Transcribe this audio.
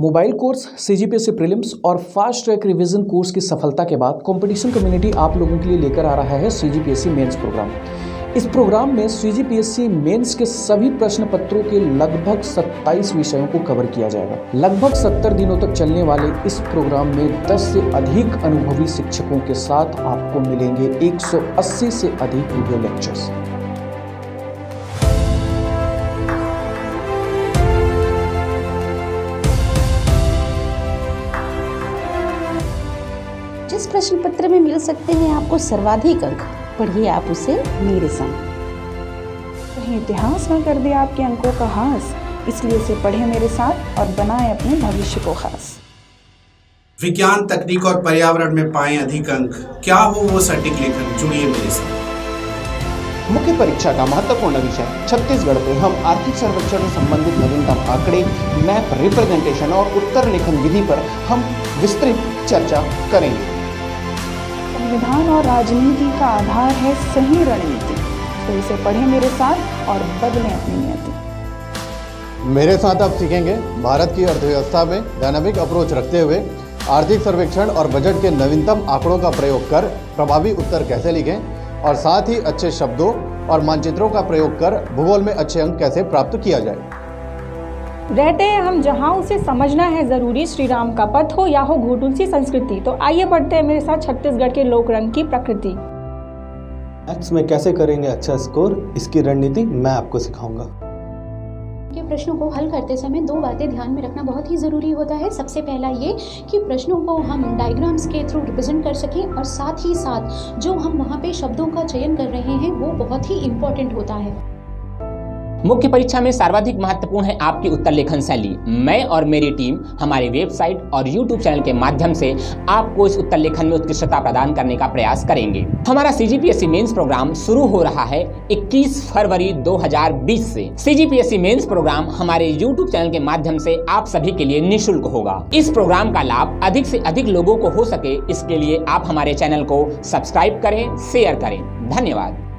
Mobile course C G prelims और fast track revision course की सफलता के बाद कंपटीशन कम्युनिटी आप लोगों के लिए लेकर आ रहा है C G P S C mains program. इस प्रोग्राम में C G P S C mains के सभी प्रश्न पत्रों के लगभग 27 विषयों को कवर किया जाएगा। लगभग 70 दिनों तक चलने वाले इस प्रोग्राम में 10 से अधिक अनुभवी शिक्षकों के साथ आपको मिलेंगे 180 से अधिक वीडियो लेक्चर्स जिस प्रश्न पत्र में मिल सकते हैं आपको सर्वाधिक अंक पढ़िए आप उसे मेरे संग। कहीं इतिहास न कर दे आपके अंकों का हास इसलिए इसे पढ़े मेरे साथ और बनाए अपने भविष्य को खास। विज्ञान तकनीक और पर्यावरण में पाए अधिक अंक क्या हो वो सटीक लेखन जुड़िए मेरे साथ। मुख्य परीक्षा का महत्वपूर्ण विषय छत्तीसगढ़ में हम आर्थिक सर्वेक्षण से संबंधित नवीनतम आंकड़े मैप रिप्रेजेंटेशन और उत्तर लेखन विधि पर हम विस्तृत चर्चा करेंगे। संविधान और राजनीति का आधार है सही रणनीति। तो इसे पढ़ें मेरे साथ और बदलें अपनी नियति मेरे साथ आप सीखेंगे भारत की अर्थव्यवस्था में डायनामिक अप्रोच रखते हुए, आर्थिक सर्वेक्षण और बजट के नवीनतम आंकड़ों का प्रयोग कर प्रभावी उत्तर कैसे लिखें, और साथ ही अच्छे शब्दों और मानचित्रों का प्रयोग कर भूगोल में अच्छे अंक कैसे प्राप्त किया जाए। रहते हैं हम जहाँ उसे समझना है ज़रूरी श्री राम का पथ हो या हो घोटुल सी संस्कृति। तो आइए पढ़ते हैं मेरे साथ छत्तीसगढ़ के लोक रंग की प्रकृति। मैथ्स में कैसे करेंगे अच्छा स्कोर इसकी रणनीति मैं आपको सिखाऊँगा। के प्रश्नों को हल करते समय दो बातें ध्यान में रखना बहुत ही ज़रूरी होता है। सबसे पहला ये कि प्रश्नों को हम डायग्राम्स के थ्रू रिप्रेजेंट कर सकें और साथ ही साथ जो हम वहाँ पे शब्दों का चयन कर रहे हैं वो बहुत ही इम्पोर्टेंट होता है। मुख्य परीक्षा में सर्वाधिक महत्वपूर्ण है आपकी उत्तर लेखन शैली। मैं और मेरी टीम हमारे वेबसाइट और यूट्यूब चैनल के माध्यम से आपको इस उत्तर लेखन में उत्कृष्टता प्रदान करने का प्रयास करेंगे। हमारा सी सीजीपीएससी मेंस प्रोग्राम शुरू हो रहा है 21 फरवरी 2020 से। सीजीपीएससी मेंस प्रोग्राम हमारे यूट्यूब चैनल के माध्यम से आप सभी के लिए निःशुल्क होगा। इस प्रोग्राम का लाभ अधिक से अधिक लोगों को हो सके। इसके लिए आप हमारे चैनल को सब्सक्राइब करें शेयर करें। धन्यवाद।